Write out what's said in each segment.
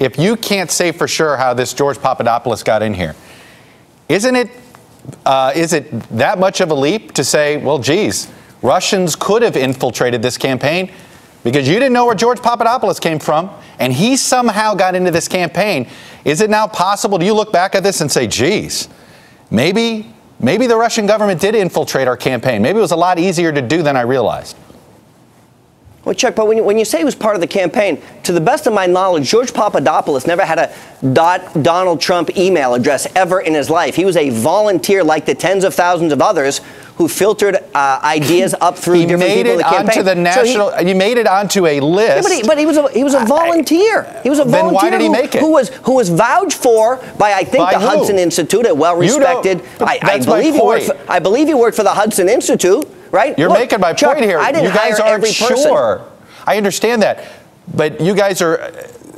if you can't say for sure how this George Papadopoulos got in here, isn't it uh, is it that much of a leap to say, well, geez, Russians could have infiltrated this campaign because you didn't know where George Papadopoulos came from, and he somehow got into this campaign. Is it now possible? Do you look back at this and say, geez, maybe, maybe the Russian government did infiltrate our campaign? Maybe it was a lot easier to do than I realized. Well, Chuck, but when you, when you say he was part of the campaign, to the best of my knowledge, George Papadopoulos never had a dot Donald Trump email address ever in his life. He was a volunteer, like the tens of thousands of others who filtered uh, ideas up through he different made people in it the campaign. onto the national. So he, he, made it onto a list. yeah, but, he, but he was a, he was a volunteer. He was a Then volunteer why did he who, make it? who was who was vouched for by I think By the who? Hudson Institute, a well You don't- respected. I, I believe he worked. For, I believe he worked for the Hudson Institute. Right? You're Look, making my Chuck, point here. I didn't you guys hire aren't every person. sure. I understand that. But you guys are uh,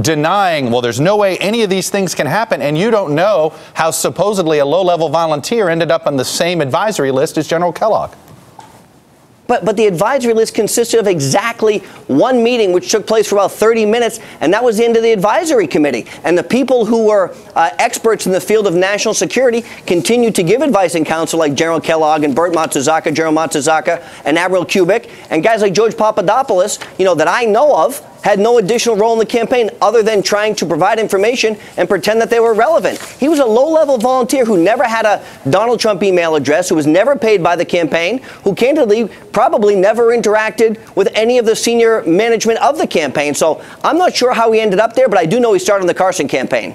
denying, well, there's no way any of these things can happen, and you don't know how supposedly a low level volunteer ended up on the same advisory list as General Kellogg. But, but the advisory list consisted of exactly one meeting, which took place for about 30 minutes, and that was the end of the advisory committee. And the people who were uh, experts in the field of national security continued to give advice and counsel, like General Kellogg and Bert Mizusawa, General Mizusawa, and Admiral Kubic, and guys like George Papadopoulos, you know, that I know of, had no additional role in the campaign other than trying to provide information and pretend that they were relevant. He was a low level volunteer who never had a Donald Trump email address, who was never paid by the campaign, who candidly probably never interacted with any of the senior management of the campaign. So I'm not sure how he ended up there, but I do know he started on the Carson campaign.